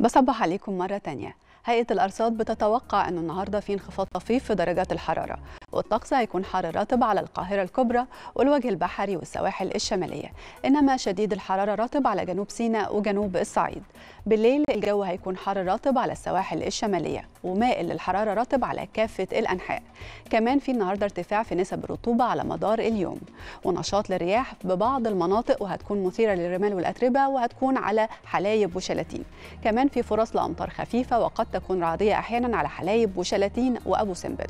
بصبح عليكم مرة تانية. هيئة الأرصاد بتتوقع أنه النهاردة في انخفاض طفيف في درجات الحرارة. والطقس هيكون حار رطب على القاهرة الكبرى والوجه البحري والسواحل الشمالية إنما شديد الحرارة رطب على جنوب سيناء وجنوب الصعيد. بالليل الجو هيكون حار رطب على السواحل الشمالية ومائل للحرارة رطب على كافة الأنحاء. كمان في النهاردة ارتفاع في نسب الرطوبة على مدار اليوم ونشاط للرياح ببعض المناطق وهتكون مثيرة للرمال والأتربة وهتكون على حلايب وشلاتين. كمان في فرص لأمطار خفيفة وقد تكون رعدية أحيانا على حلايب وشلاتين وأبو سمبل.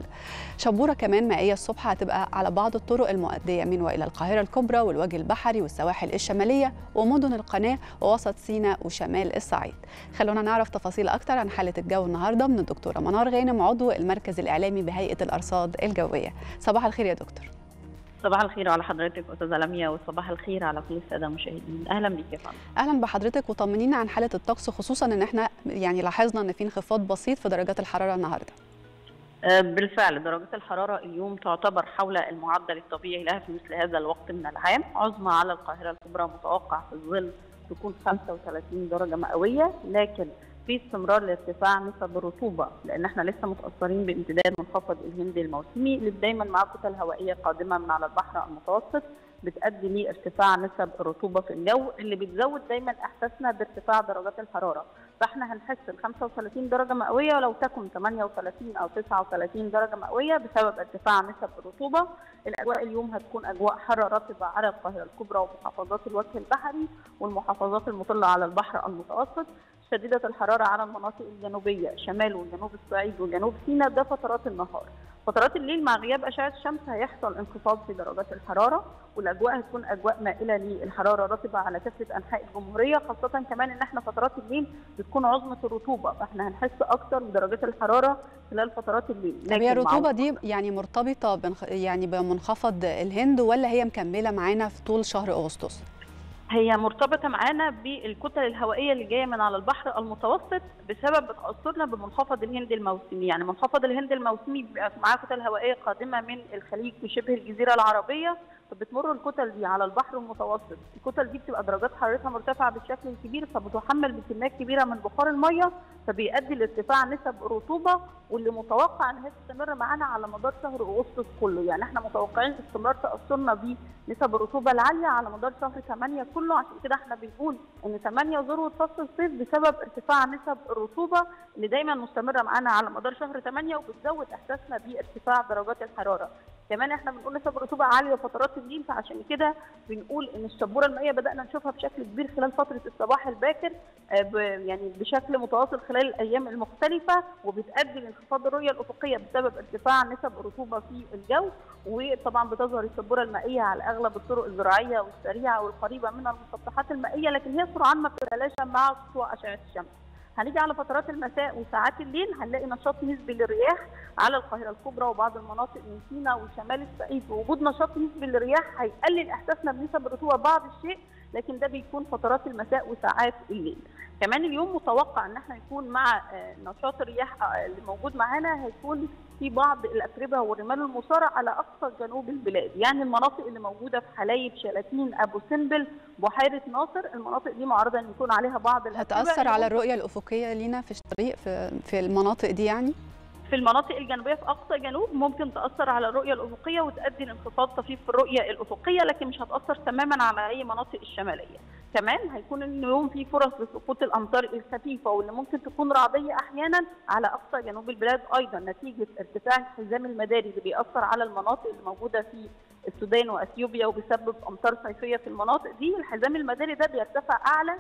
شبورة كمان مائية الصبح هتبقى على بعض الطرق المؤدية من وإلى القاهرة الكبرى والوجه البحري والسواحل الشمالية ومدن القناة ووسط سيناء وشمال الصعيد. خلونا نعرف تفاصيل أكتر عن حالة الجو النهاردة من الدكتورة منار غانم عضو المركز الإعلامي بهيئة الأرصاد الجوية. صباح الخير يا دكتور. صباح الخير على حضرتك أستاذة لميا وصباح الخير على كل السادة المشاهدين. أهلا بك يا فندم. أهلا بحضرتك وطمنينا عن حالة الطقس خصوصا إن إحنا يعني لاحظنا إن في انخفاض بسيط في درجات الحرارة النهارده. بالفعل درجات الحرارة اليوم تعتبر حول المعدل الطبيعي لها في مثل هذا الوقت من العام. عظمى على القاهرة الكبرى متوقع في الظل تكون 35 درجة مئوية لكن في استمرار لارتفاع نسب الرطوبة لأن إحنا لسه متأثرين بامتداد منخفض الهندي الموسمي اللي دايما معاه كتل هوائية قادمة من على البحر المتوسط بتؤدي لارتفاع نسب الرطوبة في الجو اللي بتزود دايما إحساسنا بارتفاع درجات الحرارة. فاحنا هنحس ب 35 درجة مئوية ولو تكن 38 أو 39 درجة مئوية بسبب ارتفاع نسب الرطوبة. الأجواء اليوم هتكون أجواء حارة رطبة على القاهرة الكبرى ومحافظات الوجه البحري والمحافظات المطلة على البحر المتوسط. شديدة الحرارة على المناطق الجنوبية شمال وجنوب الصعيد وجنوب سيناء ده فترات النهار. فترات الليل مع غياب أشعة الشمس هيحصل انخفاض في درجات الحرارة والأجواء هتكون أجواء مائلة للحرارة رطبه على كافه أنحاء الجمهورية خاصة كمان إن إحنا فترات الليل بتكون عظمة الرطوبة فإحنا هنحس أكتر بدرجات الحرارة خلال فترات الليل طب هي الرطوبة دي يعني مرتبطة بنخ... يعني بمنخفض الهند ولا هي مكملة معانا في طول شهر أغسطس؟ هي مرتبطة معانا بالكتل الهوائية اللي جاية من على البحر المتوسط بسبب تاثرنا بمنخفض الهند الموسمي، يعني منخفض الهند الموسمي بيبقى معاه كتل هوائية قادمة من الخليج وشبه الجزيرة العربية. فبتمر الكتل دي على البحر المتوسط، الكتل دي بتبقى درجات حرارتها مرتفعة بالشكل الكبير فبتحمل بكميات كبيرة من بخار المية فبيؤدي لارتفاع نسب الرطوبة واللي متوقع إن هي تستمر معانا على مدار شهر أغسطس كله، يعني إحنا متوقعين استمرار تاثرنا بنسب الرطوبة العالية على مدار شهر 8 كله. عشان كده إحنا بنقول إن 8 ذروه فصل الصيف بسبب ارتفاع نسب الرطوبة اللي دايما مستمرة معانا على مدار شهر 8 وبتزود إحساسنا بارتفاع درجات الحرارة. كمان إحنا بنقول نسب الرطوبه عالية فترات الليل فعشان كده بنقول إن الشبوره المائية بدأنا نشوفها بشكل كبير خلال فترة الصباح الباكر يعني بشكل متواصل خلال الأيام المختلفة وبتؤدي لانخفاض الرؤية الأفقية بسبب ارتفاع نسب الرطوبة في الجو وطبعا بتظهر الشبوره المائية على أغلب الطرق الزراعية والسريعة والقريبة من المسطحات المائية لكن هي سرعان ما بتتلاشى مع سطوع أشعة الشمس. هنيجي على فترات المساء وساعات الليل هنلاقي نشاط نسبي للرياح على القاهرة الكبرى وبعض المناطق من سيناء وشمال الصعيد ووجود نشاط نسبي للرياح هيقلل إحساسنا بنسب الرطوبه بعض الشيء لكن ده بيكون فترات المساء وساعات الليل. كمان اليوم متوقع إن إحنا يكون مع نشاط الرياح اللي موجود معانا هيكون في بعض الأتربة والرمال المثاره على أقصى جنوب البلاد، يعني المناطق اللي موجودة في حلايب شلاتين أبو سمبل بحيرة ناصر، المناطق دي معرضة إن يكون عليها بعض الأتربة هتأثر على الرؤية الأفقية لينا في الطريق في في المناطق دي يعني؟ في المناطق الجنوبية في أقصى جنوب ممكن تأثر على الرؤية الأفقية وتؤدي لانخفاض طفيف في الرؤية الأفقية لكن مش هتأثر تماما على أي مناطق الشمالية. كمان هيكون اليوم في فرص لسقوط الأمطار الخفيفة واللي ممكن تكون رعدية أحيانا على أقصى جنوب البلاد أيضا نتيجة ارتفاع الحزام المداري اللي بيأثر على المناطق اللي موجودة في السودان وإثيوبيا وبيسبب أمطار صيفية في المناطق دي، الحزام المداري ده بيرتفع أعلى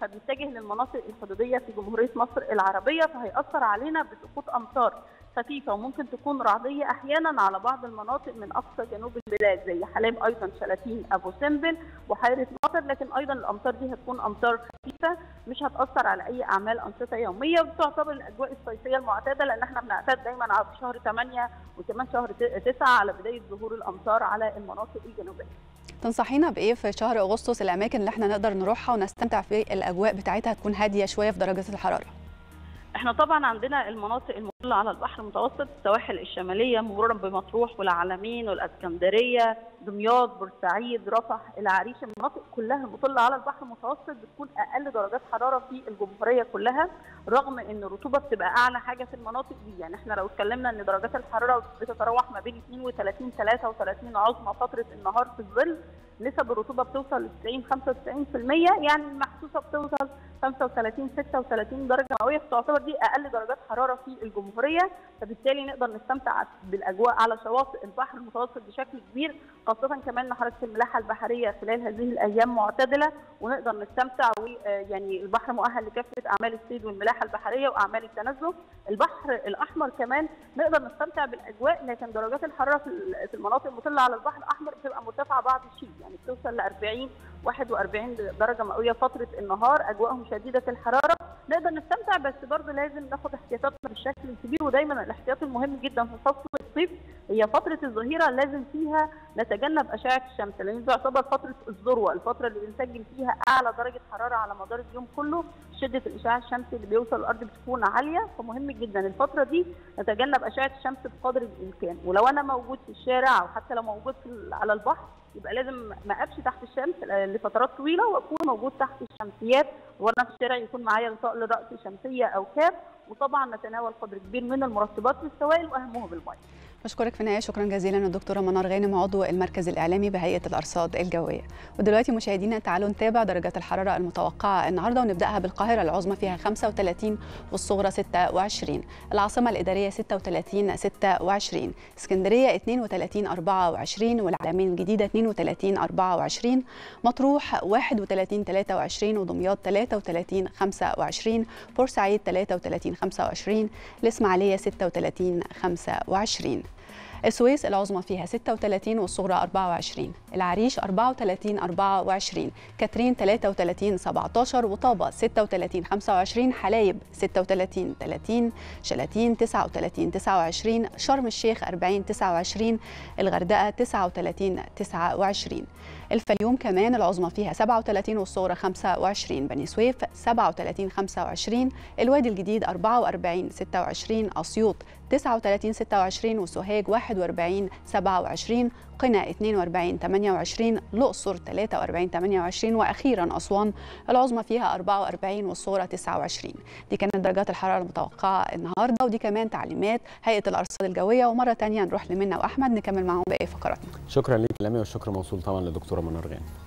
فبيتجه للمناطق الحدودية في جمهورية مصر العربية فهيأثر علينا بسقوط أمطار. خفيفه وممكن تكون رعدية أحيانا على بعض المناطق من أقصى جنوب البلاد زي حلايب أيضا شلاتين أبو سمبل بحيره ناصر لكن أيضا الأمطار دي هتكون أمطار خفيفه مش هتأثر على أي أعمال أنشطة يومية وبتعتبر الأجواء الصيفية المعتاده لأن إحنا بنعتاد دايما على شهر 8 وكمان شهر 9 على بداية ظهور الأمطار على المناطق الجنوبية. تنصحينا بإيه في شهر أغسطس الأماكن اللي إحنا نقدر نروحها ونستمتع في الأجواء بتاعتها تكون هادية شوية في درجه الحرارة؟ إحنا طبعا عندنا المناطق المطلة على البحر المتوسط السواحل الشمالية مرورا بمطروح والعلمين والإسكندرية دمياط بورسعيد رفح العريش المناطق كلها المطلة على البحر المتوسط بتكون أقل درجات حرارة في الجمهورية كلها رغم إن الرطوبة بتبقى أعلى حاجة في المناطق دي. يعني إحنا لو اتكلمنا إن درجات الحرارة بتتراوح ما بين 32 33 عظمى فترة النهار في الظل نسب الرطوبة بتوصل ل 90 95% يعني المحسوسة بتوصل 35 36 درجة مئوية فتعتبر دي أقل درجات حرارة في الجمهورية فبالتالي نقدر نستمتع بالأجواء على شواطئ البحر المتوسط بشكل كبير خاصة كمان ان حركه الملاحة البحرية خلال هذه الأيام معتدلة ونقدر نستمتع يعني البحر مؤهل لكافة أعمال الصيد والملاحة البحرية وأعمال التنزه. البحر الأحمر كمان نقدر نستمتع بالأجواء لكن درجات الحرارة في المناطق المطلة على البحر الأحمر بتبقى مرتفعة بعض الشيء يعني بتوصل ل 40 41 درجة مئوية فترة النهار أجواءهم شديدة الحرارة. نقدر نستمتع بس برضه لازم ناخد احتياطاتنا بالشكل الكبير ودايما الاحتياط المهم جدا في فصل الصيف. هي فترة الظهيرة لازم فيها نتجنب أشعة الشمس لأن دي تعتبر فترة الذروة الفترة اللي بنسجل فيها أعلى درجة حرارة على مدار اليوم كله شدة الإشعاع الشمسي اللي بيوصل الأرض بتكون عالية فمهم جدا. الفترة دي نتجنب أشعة الشمس بقدر الإمكان. ولو أنا موجود في الشارع أو حتى لو موجود على البحر يبقى لازم ما أقفش تحت الشمس لفترات طويلة وأكون موجود تحت الشمسيات وأنا في الشارع يكون معايا غطاء للراس شمسية أو كاب. وطبعا نتناول قدر كبير من المرطبات والسوائل وأهمهم الميه. بشكرك في النهاية. شكرا جزيلا الدكتورة منار غانم عضو المركز الإعلامي بهيئة الأرصاد الجوية. ودلوقتي مشاهدينا تعالوا نتابع درجات الحرارة المتوقعة النهارده ونبدأها بالقاهرة. العظمى فيها 35 والصغرى 26 العاصمة الإدارية 36 26 اسكندرية 32 24 والعلمين الجديدة 32 24 مطروح 31 23 ودمياط 33 25 بورسعيد 33 25 الإسماعيلية 36 25 السويس العظمى فيها 36 والصغرى 24 العريش 34 24 كاترين 33 17 وطابة 36 25 حلايب 36 30 شلاتين 39 29 شرم الشيخ 40 29 الغردقة 39 29 الفيوم كمان العظمى فيها 37 والصغرى 25 بني سويف 37 25 الوادي الجديد 44 26 أسيوط 39 26 وسوهاج 41 27 قنا 42 28 الأقصر 43 28 وأخيرا أسوان العظمى فيها 44 والصغرى 29 دي كانت درجات الحرارة المتوقعة النهاردة ودي كمان تعليمات هيئة الأرصاد الجوية. ومرة تانية نروح لمنى وأحمد نكمل معاهم باقي فقراتنا. شكرا ليك لمي والشكر موصول طبعا للدكتورة منار غانم.